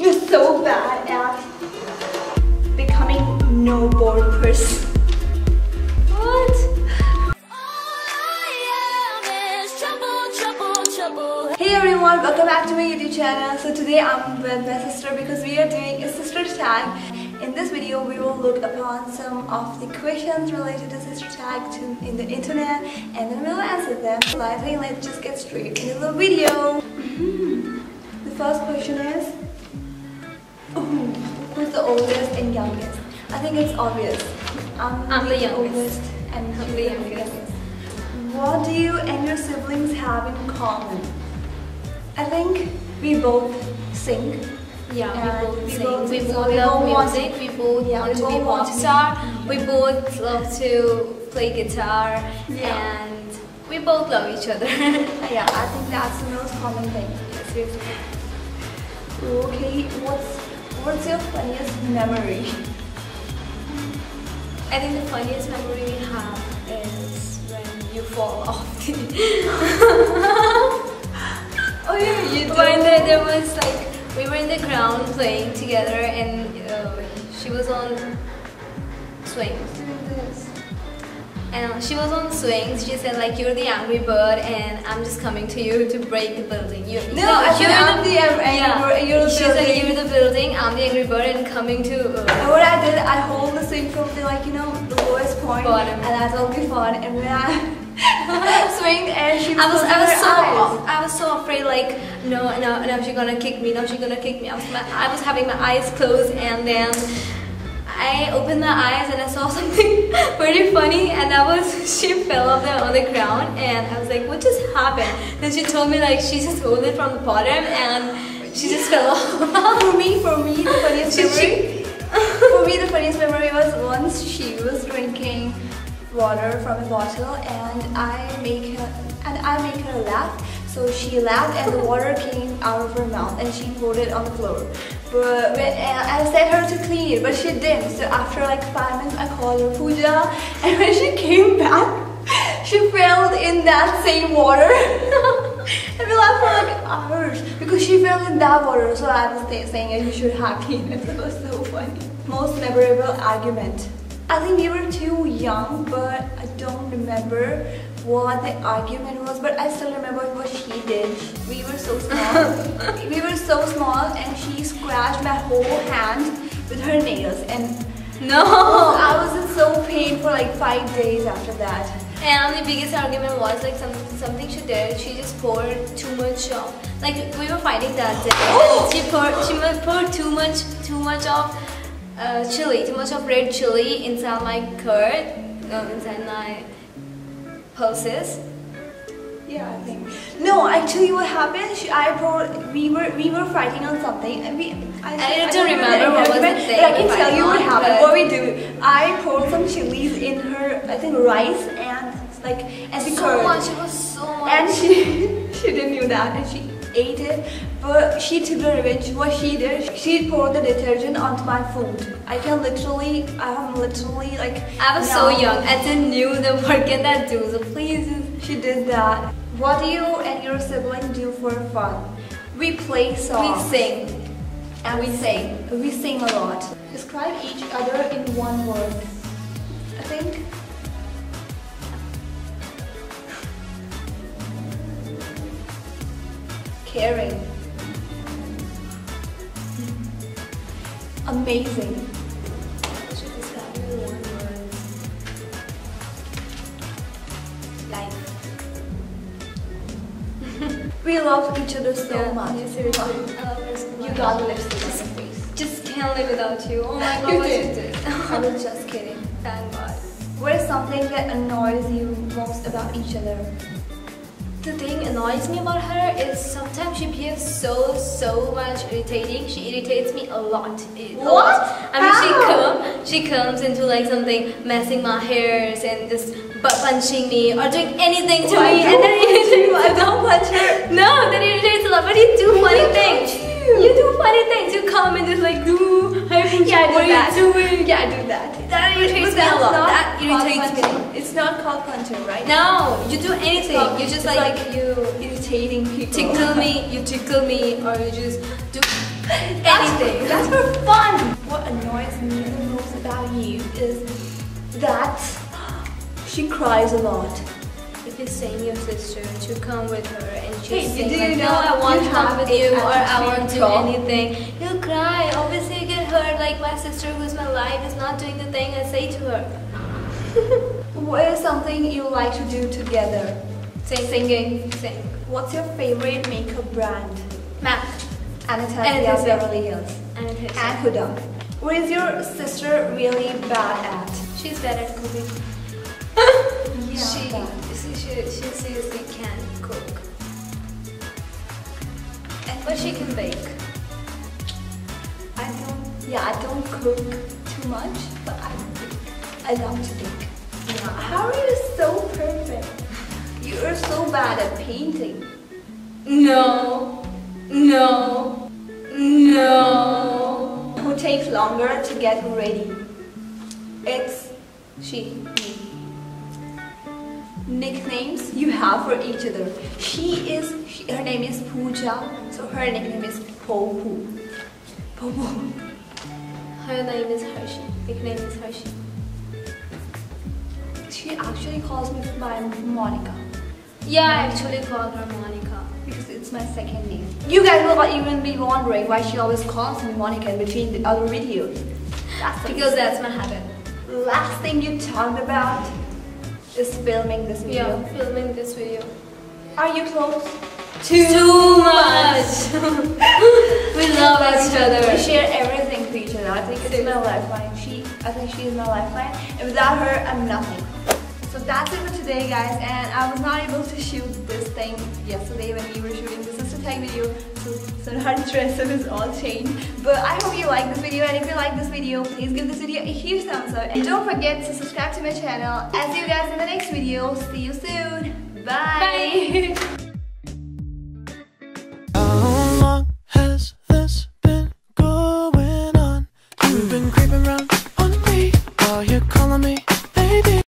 You're so bad at becoming no bored person. What? Hey everyone, welcome back to my YouTube channel. So today I'm with my sister because we are doing a sister tag. In this video, we will look upon some of the questions related to sister tag to, in the internet and then we'll answer them. So let's just get straight into the video. Oldest and youngest? I think it's obvious. I'm, I'm the youngest. oldest and I'm the youngest. What do you and your siblings have in common? I think we both sing. Yeah, And we both sing. both we both so we love both music. We both Yeah, want we to be both want pop to- star. We both love to play guitar, Yeah. and we both love each other. Yeah, I think that's the most common thing. Okay, what's what's your funniest memory? I think the funniest memory we have is when you fall off the. Oh yeah, you do. when there, there was like we were in the ground playing together, and uh, she was on swings. And she was on swings. She said like you're the angry bird, and I'm just coming to you to break the building. You, No, I said I'm the angry yeah. bird, you're the she said building. you're the building. I'm the angry bird, and coming to. And Uh, what I did, I hold the swing from the like you know the lowest point, Bottom. and that's all be fun. And when I swing, and she I was, I was so. I was so afraid. Like, no, no, no, she's gonna kick me. No, she's gonna kick me. I was, my, I was having my eyes closed, and then I opened my eyes and I saw something very funny, and that was she fell off the, on the ground, and I was like, what just happened? Then she told me like she just rolled it from the bottom, and she just fell off. for me, for me, the funniest memory. for me, the funniest memory was once she was drinking water from a bottle, and I make her and I make her laugh. So she laughed, and the water came out of her mouth, and she poured it on the floor. But when, uh, I said her to clean it, but she didn't. So after like five minutes, I called her Pooja, and when she came back, she fell in that same water. and we laughed for like hours because she fell in that water. So I was saying you should have cleaned it. It was so funny. Most memorable argument. I think we were too young, but I don't remember what the argument was. But I still remember what she did. We were so small. we were so small, and she scratched my whole hand with her nails, and no. I was in so pain for like five days after that. And the biggest argument was like some, something she did. She just poured too much of like we were fighting that day. Oh! She poured she poured too much too much of uh, chili, too much of red chili inside my curd, um, inside my pulses. Yeah, I think. No, actually, what happened? She, I poured. We were we were fighting on something, and we. I, I don't the remember what was the thing But I can tell you what happened. What we do? I poured some chilies in her. I think rice and like and So curd. much, it was so much. And she she didn't knew that, and she ate it. But she took the revenge. What she did? She poured the detergent onto my food. I can literally. I am literally like. I was so young. I didn't knew the what can that do. So please. She did that. What do you and your sibling do for fun? We play songs. We sing. And we sing. We sing a lot. Describe each other in one word. I think. Word. Life. We love each other so Yeah, much. yeah, seriously. I love her so You much. got lipstick on your face. Just can't live without you. Oh my god, You what did. you did. I was just kidding. Thank God. What is something that annoys you most about each other? The thing annoys me about her is sometimes she behaves so so much irritating. She irritates me a lot. A What? lot. I mean, she How? come, she comes into like something, messing my hairs and just butt punching me or doing anything to I me, and then irritates you. I don't punch her. No, that irritates a lot. But you do funny things. you. You do funny things. You come and just like do. Hi, Yeah, what that. are you doing? Yeah, I do that. That irritates me a lot. Not That called irritates me. It's not called punching, right? No, you do anything. You just like, like you Irritating people. tickle me, you tickle me, or you just do anything. That's for fun. What annoys me the most about you is that she cries a lot. If you're saying your sister to come with her and she's Hey, saying do like, you no, know I want you to come with you or I won't do anything, you'll cry. Obviously you get hurt like my sister who's my life is not doing the thing I say to her. What is something you like to do together? Sing. Singing. Sing. What's your favorite makeup brand? Mac. Anastasia. Beverly Hills. And it hits And her. Huda. What is your sister really bad at? She's bad at cooking. Yeah, she, she, she, she seriously can't cook. But she can bake. I don't. Yeah, I don't cook too much, but I. I love to bake. Yeah. How are you so perfect? You are so bad at painting. No. No. No. Who takes longer to get ready? It's she, me. Nicknames you have for each other. She is, she, her name is Pooja, so her nickname is Popu. Popu. Her name is Hershey. Nickname is Hershey. She actually calls me by Monica Yeah, I actually call her Monica. because it's my second name. You guys will even be wondering why she always calls me Monica in between the other videos. That's Because that's my habit. last thing you talked about is filming this video. Yeah, filming this video. Are you close? Too much. we love each other. We share everything to each other. I think it's my lifeline. She, I think she is my lifeline. And without her, I'm nothing. So that's it for today, guys. And I was not able to shoot this thing yesterday when we were shooting the sister tag video. So, so our dress up is all changed. But I hope you like this video. And if you like this video, please give this video a huge thumbs up. And don't forget to subscribe to my channel. I'll see you guys in the next video. See you soon. Bye. Bye.